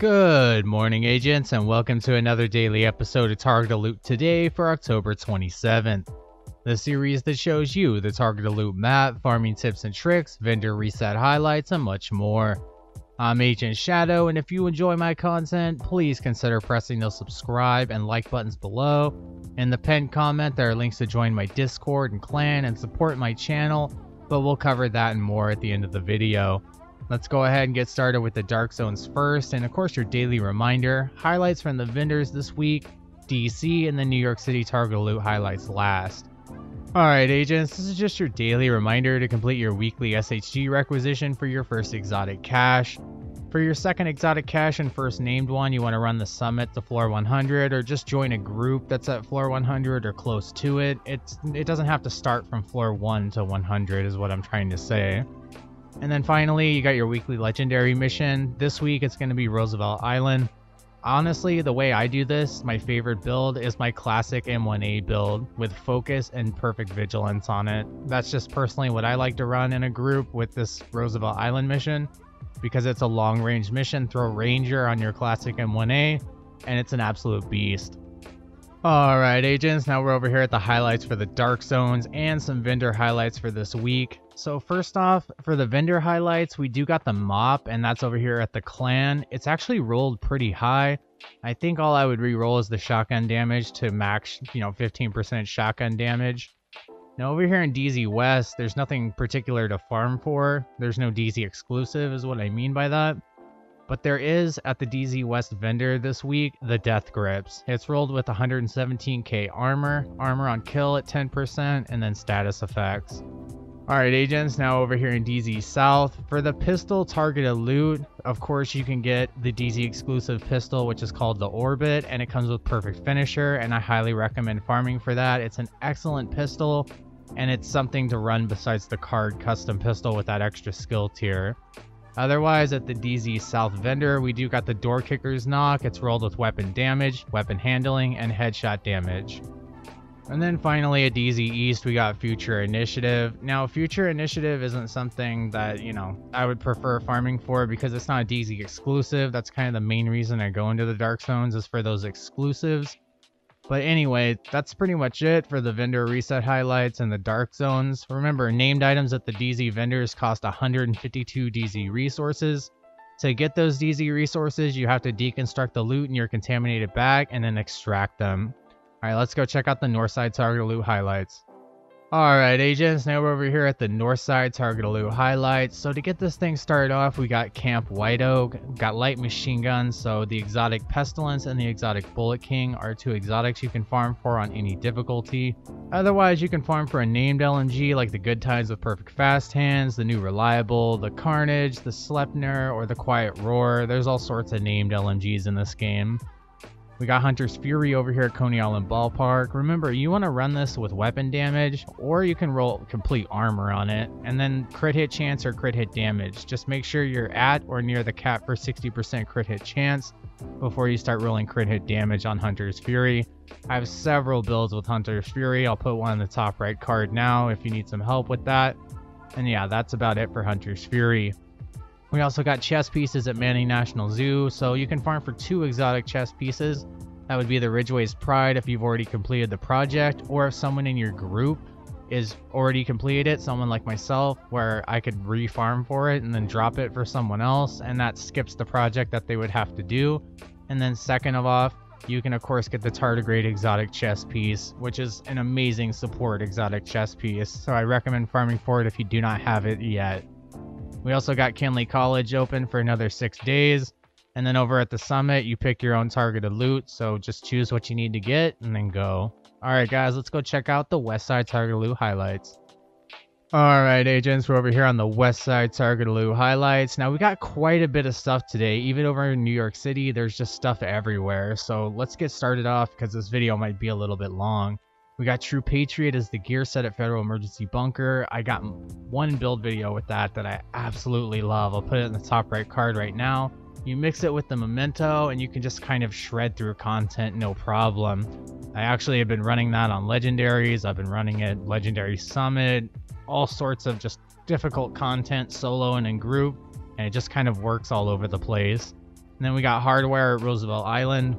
Good morning, agents, and welcome to another daily episode of Target Loot today for October 27th. The series that shows you the Target Loot map, farming tips and tricks, vendor reset highlights, and much more. I'm Agent Shadow, and if you enjoy my content, please consider pressing the subscribe and like buttons below. In the pinned comment, there are links to join my Discord and clan and support my channel, but we'll cover that and more at the end of the video. Let's go ahead and get started with the Dark Zones first, and of course your daily reminder, highlights from the vendors this week, DC, and the New York City Target Loot highlights last. Alright agents, this is just your daily reminder to complete your weekly SHG requisition for your first exotic cache. For your second exotic cache and first named one, you want to run the summit to floor 100 or just join a group that's at floor 100 or close to it. It's, it doesn't have to start from floor 1 to 100 is what I'm trying to say. And then finally, you got your weekly legendary mission. This week, it's going to be Roosevelt Island. Honestly, the way I do this, my favorite build is my classic M1A build with focus and perfect vigilance on it. That's just personally what I like to run in a group with this Roosevelt Island mission because it's a long range mission. Throw Ranger on your classic M1A and it's an absolute beast. Alright agents, now we're over here at the highlights for the Dark Zones and some vendor highlights for this week. So first off, for the vendor highlights, we do got the mop, and that's over here at the clan. It's actually rolled pretty high. I think all I would re-roll is the shotgun damage to max, you know, 15% shotgun damage. Now over here in DZ West, there's nothing particular to farm for. There's no DZ exclusive is what I mean by that. But there is, at the DZ West vendor this week, the Death Grips. It's rolled with 117k armor, armor on kill at 10%, and then status effects. Alright agents, now over here in DZ South. For the pistol targeted loot, of course you can get the DZ exclusive pistol which is called the Orbit and it comes with perfect finisher and I highly recommend farming for that. It's an excellent pistol and it's something to run besides the Kard Custom pistol with that extra skill tier. Otherwise, at the DZ South vendor, we do got the door kickers knock. It's rolled with weapon damage, weapon handling, and headshot damage. And then finally at DZ East, we got Future Initiative. Now, Future Initiative isn't something that, you know, I would prefer farming for because it's not a DZ exclusive. That's kind of the main reason I go into the Dark Zones is for those exclusives. But anyway, that's pretty much it for the vendor reset highlights and the Dark Zones. Remember, named items at the DZ vendors cost 152 DZ resources. To get those DZ resources, you have to deconstruct the loot in your contaminated bag and then extract them. Alright, let's go check out the Northside Target Loot highlights. Alright, agents, now we're over here at the Northside Target Loot highlights. So to get this thing started off, we got Camp White Oak, got light machine guns, so the exotic Pestilence and the exotic Bullet King are two exotics you can farm for on any difficulty. Otherwise, you can farm for a named LMG like the Good Times with Perfect Fast Hands, the new Reliable, the Carnage, the Sleipnir, or the Quiet Roar. There's all sorts of named LMGs in this game. We got Hunter's Fury over here at Coney Island Ballpark. Remember, you want to run this with weapon damage, or you can roll complete armor on it, and then crit hit chance or crit hit damage. Just make sure you're at or near the cap for 60% crit hit chance before you start rolling crit hit damage on Hunter's Fury. I have several builds with Hunter's Fury. I'll put one in the top right card now if you need some help with that. And yeah, that's about it for Hunter's Fury. We also got chess pieces at Manning National Zoo, so you can farm for two exotic chess pieces. That would be the Ridgeway's Pride if you've already completed the project, or if someone in your group is already completed it, someone like myself, where I could refarm for it and then drop it for someone else, and that skips the project that they would have to do. And then second of all, you can of course get the tardigrade exotic chess piece, which is an amazing support exotic chess piece, so I recommend farming for it if you do not have it yet. We also got Kenly College open for another six days. And then over at the summit, you pick your own targeted loot. So just choose what you need to get and then go. All right, guys, let's go check out the West Side Target Loot highlights. All right, agents, we're over here on the West Side Target Loot highlights. Now, we got quite a bit of stuff today. Even over in New York City, there's just stuff everywhere. So let's get started off because this video might be a little bit long. We got True Patriot as the gear set at Federal Emergency Bunker. I got one build video with that that I absolutely love. I'll put it in the top right card right now. You mix it with the Memento and you can just kind of shred through content no problem. I actually have been running that on Legendaries. I've been running it Legendary Summit, all sorts of just difficult content solo and in group, and it just kind of works all over the place. And then we got hardwire at Roosevelt Island.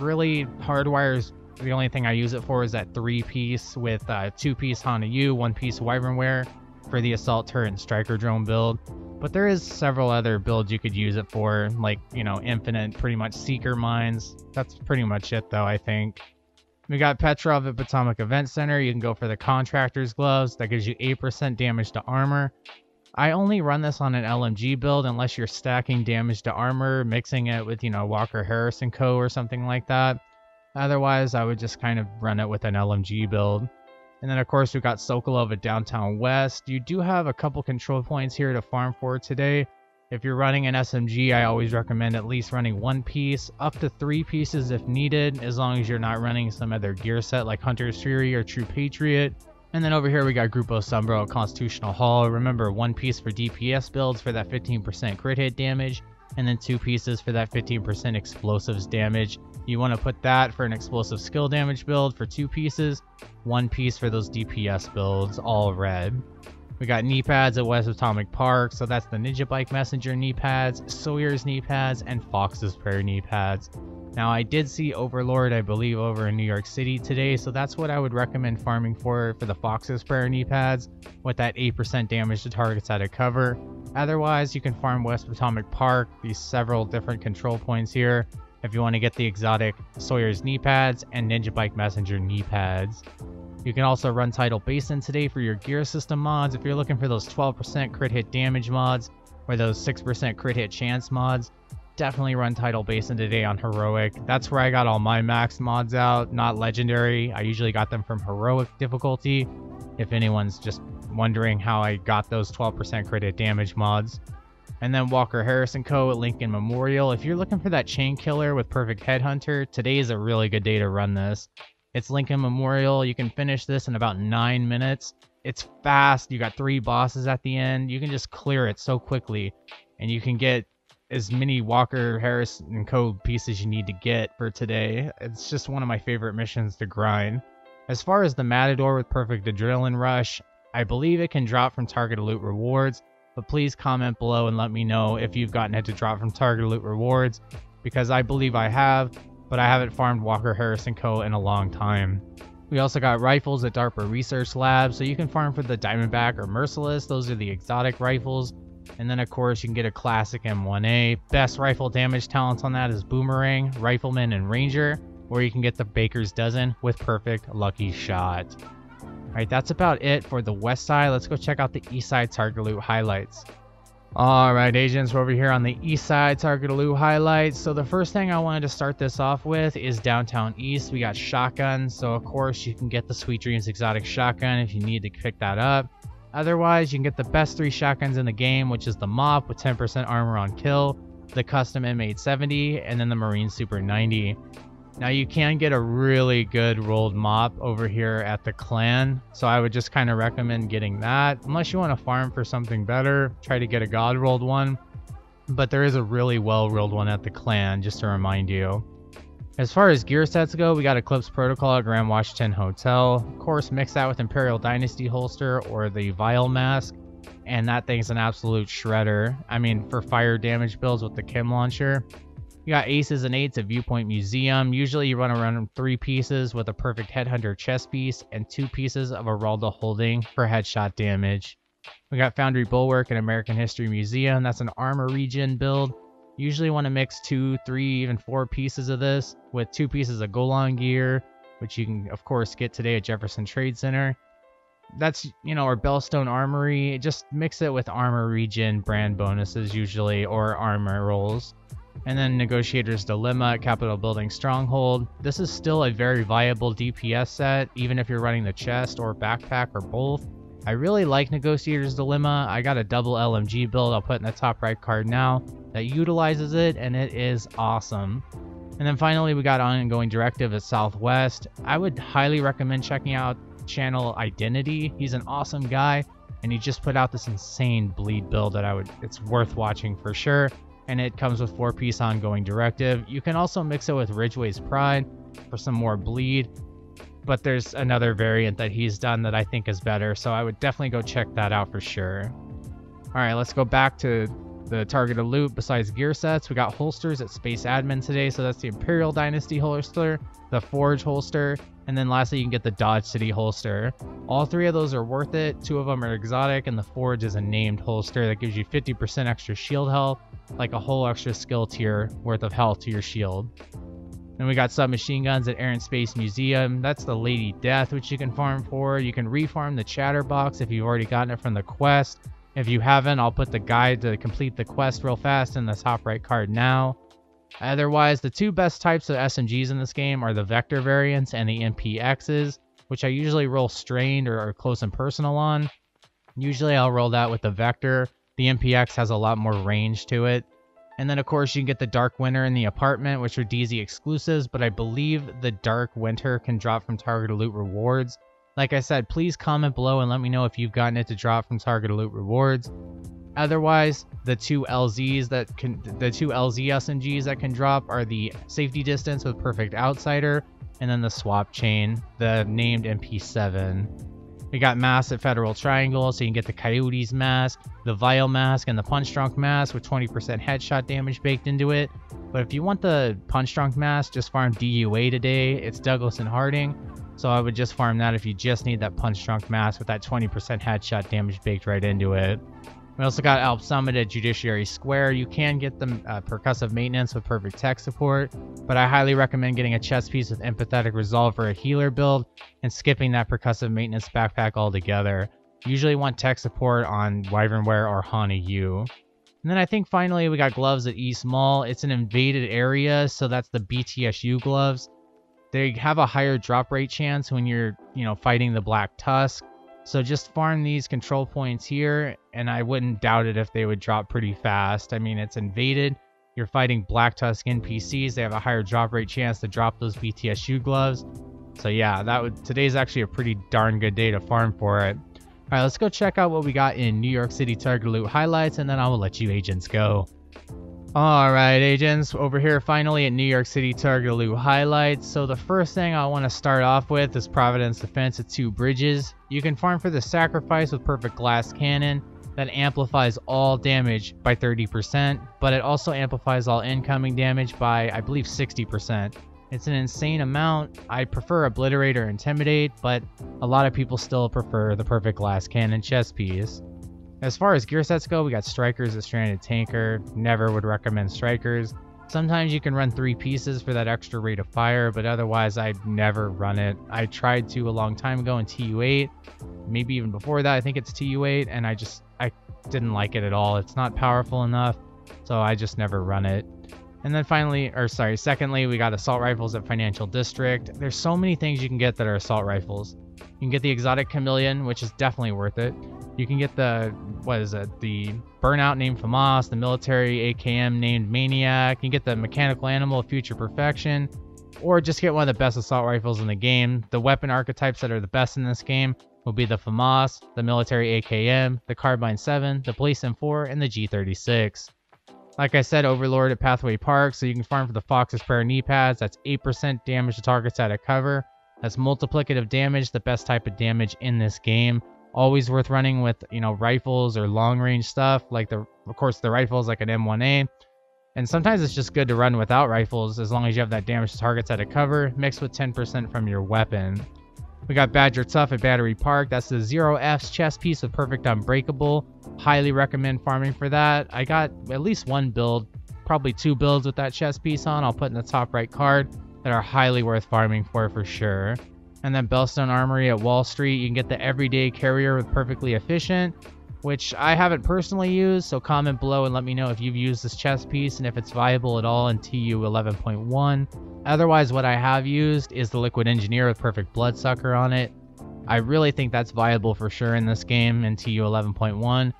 Really, hardwire is the only thing I use it for is that three piece with uh, two piece Hana U, one piece Wyvern Wear for the assault turret and striker drone build. But there is several other builds you could use it for, like, you know, infinite, pretty much seeker mines. That's pretty much it though, I think. We got Petrov at Potomac Event Center. You can go for the contractor's gloves. That gives you 8% damage to armor. I only run this on an LMG build unless you're stacking damage to armor, mixing it with, you know, Walker Harrison Co. or something like that. Otherwise, I would just kind of run it with an LMG build. And then, of course, we've got Sokolov at Downtown West. You do have a couple control points here to farm for today. If you're running an SMG, I always recommend at least running one piece, up to three pieces if needed, as long as you're not running some other gear set like Hunter's Fury or True Patriot. And then over here we got Grupo Sombra Constitutional Hall. Remember, one piece for DPS builds for that 15% crit hit damage, and then two pieces for that 15% explosives damage. You want to put that for an explosive skill damage build for two pieces, one piece for those DPS builds, all red. We got knee pads at West Potomac Park, so that's the Ninja Bike Messenger knee pads, Sawyer's knee pads, and Fox's Prayer knee pads. Now, I did see Overlord, I believe, over in New York City today, so that's what I would recommend farming for for the Fox's Prayer knee pads, with that 8% damage to targets out of cover. Otherwise, you can farm West Potomac Park, these several different control points here, if you want to get the exotic Sawyer's knee pads and Ninja Bike Messenger knee pads. You can also run Tidal Basin today for your gear system mods if you're looking for those 12% crit hit damage mods or those 6% crit hit chance mods. Definitely run Tidal Basin today on Heroic. That's where I got all my max mods out, not Legendary. I usually got them from Heroic difficulty, if anyone's just wondering how I got those 12% crit hit damage mods. And then Walker Harrison Co. at Lincoln Memorial. If you're looking for that chain killer with Perfect Headhunter, today is a really good day to run this. It's Lincoln Memorial. You can finish this in about nine minutes. It's fast. You got three bosses at the end. You can just clear it so quickly, and you can get as many Walker Harris and Co. pieces you need to get for today. It's just one of my favorite missions to grind. As far as the Matador with Perfect Adrenaline Rush, I believe it can drop from target loot rewards, but please comment below and let me know if you've gotten it to drop from target loot rewards, because I believe I have, but I haven't farmed Walker Harrison Co. in a long time. We also got rifles at DARPA Research Lab, so you can farm for the Diamondback or Merciless. Those are the exotic rifles. And then, of course, you can get a classic M1A. Best rifle damage talents on that is Boomerang, Rifleman, and Ranger, or you can get the Baker's Dozen with Perfect Lucky Shot. Alright, that's about it for the west side. Let's go check out the east side target loot highlights. Alright agents, we're over here on the east side, Target Loot highlights. So the first thing I wanted to start this off with is downtown east. We got shotguns, so of course you can get the Sweet Dreams exotic shotgun if you need to pick that up. Otherwise, you can get the best three shotguns in the game, which is the MOP with 10% armor on kill, the custom M870, and then the Marine Super 90. Now you can get a really good rolled mop over here at the clan, so I would just kind of recommend getting that. Unless you want to farm for something better, try to get a god rolled one. But there is a really well rolled one at the clan, just to remind you. As far as gear sets go, we got Eclipse Protocol at Grand Washington Hotel. Of course, mix that with Imperial Dynasty holster or the Vile Mask, and that thing's an absolute shredder. I mean, for fire damage builds with the Chem Launcher, you got aces and eights at Viewpoint Museum. Usually you run around three pieces with a perfect headhunter chest piece and two pieces of Airaldi holding for headshot damage. We got Foundry Bulwark at American History Museum. That's an armor regen build. Usually want to mix two, three, even four pieces of this with two pieces of Golan gear, which you can of course get today at Jefferson Trade Center. That's, you know, or Belstone Armory. Just mix it with armor regen brand bonuses usually or armor rolls. And then Negotiator's Dilemma, Capitol Building Stronghold. This is still a very viable DPS set, even if you're running the chest or backpack or both. I really like Negotiator's Dilemma. I got a double LMG build I'll put in the top right card now that utilizes it, and it is awesome. And then finally, we got Ongoing Directive at Southwest. I would highly recommend checking out channel Identity. He's an awesome guy, and he just put out this insane bleed build that I would, it's worth watching for sure and it comes with 4 piece ongoing directive. You can also mix it with Ridgeway's Pride for some more bleed, but there's another variant that he's done that I think is better, so I would definitely go check that out for sure. Alright, let's go back to the targeted loot besides gear sets. We got holsters at Space Admin today, so that's the Imperial Dynasty holster, the Forge holster, and then lastly you can get the Dodge City holster. All three of those are worth it. Two of them are exotic, and the Forge is a named holster that gives you 50% extra shield health, like a whole extra skill tier worth of health to your shield. Then we got submachine guns at Air and Space Museum. That's the Lady Death, which you can farm for. You can refarm the Chatterbox if you've already gotten it from the quest. If you haven't, I'll put the guide to complete the quest real fast in the top right card now. Otherwise, the two best types of SMGs in this game are the Vector variants and the MPXs, which I usually roll strained or, close and personal on. Usually I'll roll that with the Vector. The MPX has a lot more range to it. And then, of course, you can get the Dark Winter in the apartment, which are DZ exclusives, but I believe the Dark Winter can drop from target loot rewards. Like I said, please comment below and let me know if you've gotten it to drop from target loot rewards. Otherwise, the two LZs that can, the two LZ SMGs that can drop are the Safety Distance with Perfect Outsider, and then the Swap Chain, the named MP7. We got mask at Federal Triangle, so you can get the Coyotes mask, the Vile mask, and the Punch Drunk mask with 20% headshot damage baked into it. But if you want the Punch Drunk mask, just farm DUA today. It's Douglas and Harding. So I would just farm that if you just need that Punch Drunk mask with that 20% headshot damage baked right into it. We also got Alp Summit at Judiciary Square. You can get the uh, percussive maintenance with perfect tech support, but I highly recommend getting a chest piece with empathetic resolve for a healer build and skipping that percussive maintenance backpack altogether. usually want tech support on Wyvern Wear or Hana U. And then I think finally we got gloves at East Mall. It's an invaded area, so that's the BTSU gloves. They have a higher drop rate chance when you're, you know, fighting the Black Tusk. So just farm these control points here, and I wouldn't doubt it if they would drop pretty fast. I mean, it's invaded. You're fighting Black Tusk NPCs. They have a higher drop rate chance to drop those BTSU gloves. So yeah, that would today's actually a pretty darn good day to farm for it. All right, let's go check out what we got in New York City Target Loot highlights, and then I will let you agents go. Alright agents, over here finally at New York City Target Loot highlights. So the first thing I want to start off with is Providence Defense at Two Bridges. You can farm for the Sacrifice with Perfect Glass Cannon that amplifies all damage by 30%, but it also amplifies all incoming damage by, I believe, 60%. It's an insane amount. I prefer Obliterate or Intimidate, but a lot of people still prefer the Perfect Glass Cannon chest piece. As far as gear sets go, we got Strikers, a Stranded Tanker. Never would recommend Strikers. Sometimes you can run three pieces for that extra rate of fire, but otherwise I'd never run it. I tried to a long time ago in TU8, maybe even before that, I think it's TU8, and I just, I didn't like it at all. It's not powerful enough, so I just never run it. And then finally, or sorry, secondly, we got assault rifles at Financial District. There's so many things you can get that are assault rifles. You can get the exotic chameleon, which is definitely worth it. You can get the, what is it, the burnout named FAMAS, the military AKM named Maniac. You can get the mechanical animal of Future Perfection, or just get one of the best assault rifles in the game. The weapon archetypes that are the best in this game will be the FAMAS, the military AKM, the Carbine 7, the Police M4, and the G36. Like I said, Overlord at Pathway Park, so you can farm for the Fox's Prayer knee pads. That's 8% damage to targets out of cover. That's multiplicative damage, the best type of damage in this game. Always worth running with, you know, rifles or long range stuff. Like the, of course, the rifles like an M1A. And sometimes it's just good to run without rifles as long as you have that damage to targets out of cover, mixed with 10% from your weapon. We got Badger Tuff at Battery Park. That's the Zero F's chest piece with Perfect Unbreakable. Highly recommend farming for that. I got at least one build, probably two builds with that chest piece on. I'll put in the top right card that are highly worth farming for for sure. And then Belstone Armory at Wall Street, you can get the everyday carrier with perfectly efficient, which I haven't personally used, so comment below and let me know if you've used this chest piece and if it's viable at all in TU 11.1. Otherwise, what I have used is the Liquid Engineer with perfect Bloodsucker on it. I really think that's viable for sure in this game in TU 11.1,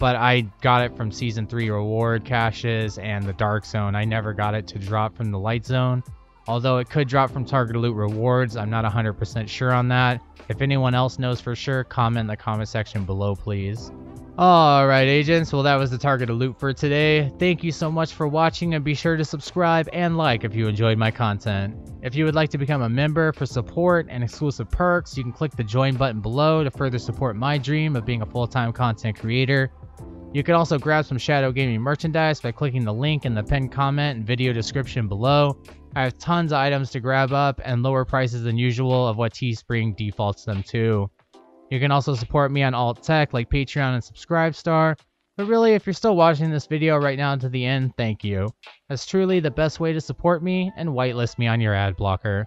but I got it from Season 3 reward caches and the Dark Zone. I never got it to drop from the Light Zone. Although it could drop from target loot rewards, I'm not 100% sure on that. If anyone else knows for sure, comment in the comment section below, please. Alright agents, well that was the target loot for today. Thank you so much for watching and be sure to subscribe and like if you enjoyed my content. If you would like to become a member for support and exclusive perks, you can click the join button below to further support my dream of being a full-time content creator. You can also grab some Shadow Gaming merchandise by clicking the link in the pinned comment and video description below. I have tons of items to grab up and lower prices than usual of what Teespring defaults them to. You can also support me on alt tech like Patreon and Subscribestar, but really if you're still watching this video right now to the end, thank you. That's truly the best way to support me and whitelist me on your ad blocker.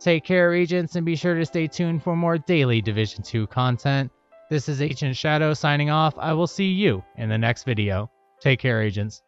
Take care agents and be sure to stay tuned for more daily Division 2 content. This is Agent Shadow signing off. I will see you in the next video. Take care, agents.